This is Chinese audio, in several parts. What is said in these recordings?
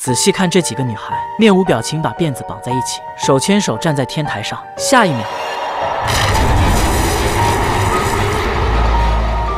仔细看这几个女孩，面无表情，把辫子绑在一起，手牵手站在天台上。下一秒。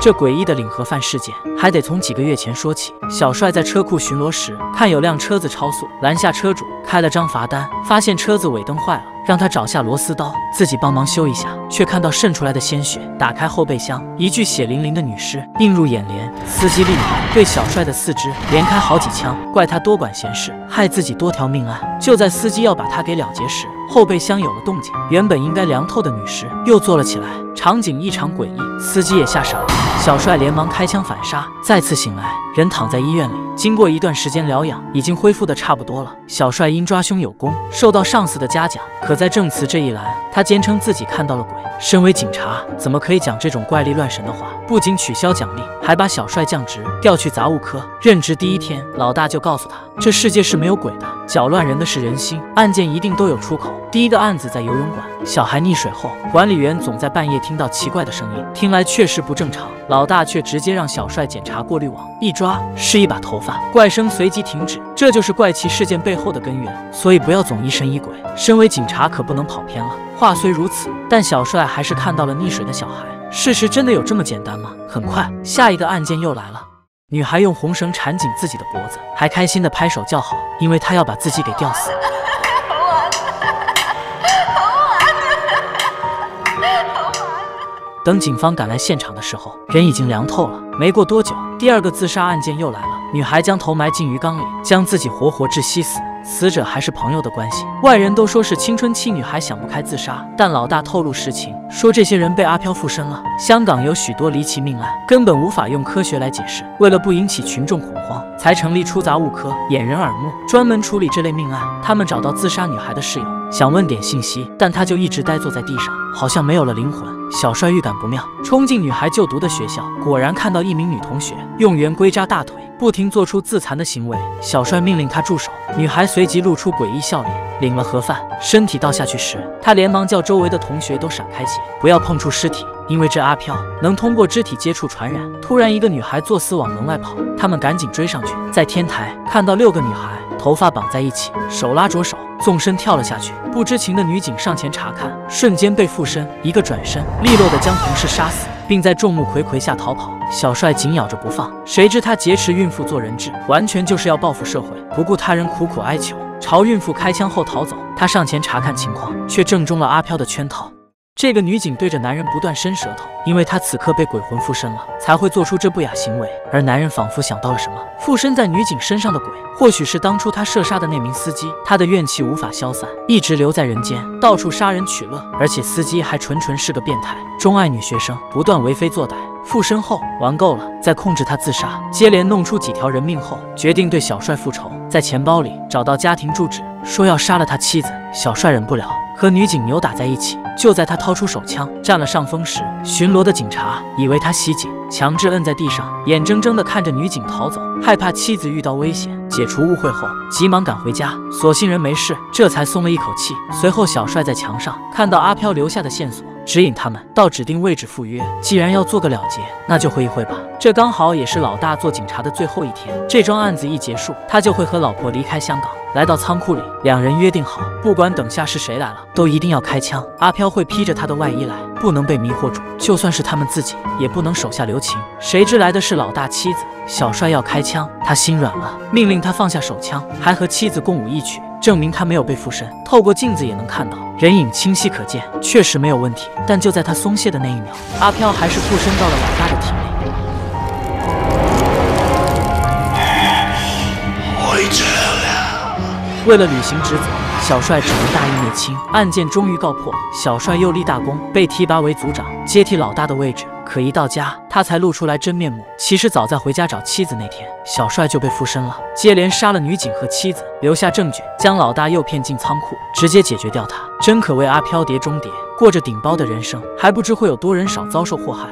这诡异的领盒饭事件还得从几个月前说起。小帅在车库巡逻时，看有辆车子超速，拦下车主，开了张罚单，发现车子尾灯坏了，让他找下螺丝刀，自己帮忙修一下，却看到渗出来的鲜血。打开后备箱，一具血淋淋的女尸映入眼帘。司机立马对小帅的四肢连开好几枪，怪他多管闲事，害自己多条命案。就在司机要把他给了结时，后备箱有了动静，原本应该凉透的女尸又坐了起来，场景异常诡异，司机也吓傻了。小帅连忙开枪反杀，再次醒来，人躺在医院里。经过一段时间疗养，已经恢复的差不多了。小帅因抓凶有功，受到上司的嘉奖。可在证词这一栏，他坚称自己看到了鬼。身为警察，怎么可以讲这种怪力乱神的话？不仅取消奖励，还把小帅降职，调去杂物科。任职第一天，老大就告诉他，这世界是没有鬼的，搅乱人的是人心，案件一定都有出口。第一个案子在游泳馆，小孩溺水后，管理员总在半夜听到奇怪的声音，听来确实不正常。老大却直接让小帅检查过滤网，一抓是一把头发，怪声随即停止。这就是怪奇事件背后的根源。所以不要总疑神疑鬼，身为警察可不能跑偏了。话虽如此，但小帅还是看到了溺水的小孩。事实真的有这么简单吗？很快，下一个案件又来了。女孩用红绳缠紧自己的脖子，还开心的拍手叫好，因为她要把自己给吊死。等警方赶来现场的时候，人已经凉透了。没过多久，第二个自杀案件又来了。女孩将头埋进鱼缸里，将自己活活窒息死。死者还是朋友的关系，外人都说是青春期女孩想不开自杀，但老大透露实情，说这些人被阿飘附身了。香港有许多离奇命案，根本无法用科学来解释。为了不引起群众恐慌，才成立出杂物科，掩人耳目，专门处理这类命案。他们找到自杀女孩的室友，想问点信息，但她就一直呆坐在地上，好像没有了灵魂。小帅预感不妙，冲进女孩就读的学校，果然看到一名女同学用圆规扎大腿。不停做出自残的行为，小帅命令他住手。女孩随即露出诡异笑脸，领了盒饭，身体倒下去时，他连忙叫周围的同学都闪开些，不要碰触尸体，因为这阿飘能通过肢体接触传染。突然，一个女孩作死往门外跑，他们赶紧追上去，在天台看到六个女孩头发绑在一起，手拉着手，纵身跳了下去。不知情的女警上前查看，瞬间被附身，一个转身，利落的将同事杀死。并在众目睽睽下逃跑，小帅紧咬着不放。谁知他劫持孕妇做人质，完全就是要报复社会，不顾他人苦苦哀求，朝孕妇开枪后逃走。他上前查看情况，却正中了阿飘的圈套。这个女警对着男人不断伸舌头，因为她此刻被鬼魂附身了，才会做出这不雅行为。而男人仿佛想到了什么，附身在女警身上的鬼，或许是当初他射杀的那名司机。他的怨气无法消散，一直留在人间，到处杀人取乐。而且司机还纯纯是个变态，钟爱女学生，不断为非作歹。附身后玩够了，再控制他自杀。接连弄出几条人命后，决定对小帅复仇，在钱包里找到家庭住址，说要杀了他妻子。小帅忍不了。和女警扭打在一起，就在他掏出手枪占了上风时，巡逻的警察以为他袭警，强制摁在地上，眼睁睁地看着女警逃走，害怕妻子遇到危险。解除误会后，急忙赶回家，所幸人没事，这才松了一口气。随后，小帅在墙上看到阿飘留下的线索。指引他们到指定位置赴约。既然要做个了结，那就会一会吧。这刚好也是老大做警察的最后一天。这桩案子一结束，他就会和老婆离开香港，来到仓库里。两人约定好，不管等下是谁来了，都一定要开枪。阿飘会披着他的外衣来，不能被迷惑住。就算是他们自己，也不能手下留情。谁知来的是老大妻子。小帅要开枪，他心软了，命令他放下手枪，还和妻子共舞一曲。证明他没有被附身，透过镜子也能看到人影清晰可见，确实没有问题。但就在他松懈的那一秒，阿飘还是附身到了老大的体内。为了履行职责，小帅只能大义灭亲。案件终于告破，小帅又立大功，被提拔为组长，接替老大的位置。可一到家，他才露出来真面目。其实早在回家找妻子那天，小帅就被附身了，接连杀了女警和妻子，留下证据，将老大诱骗进仓库，直接解决掉他。真可谓阿飘碟中谍，过着顶包的人生，还不知会有多人少遭受祸害。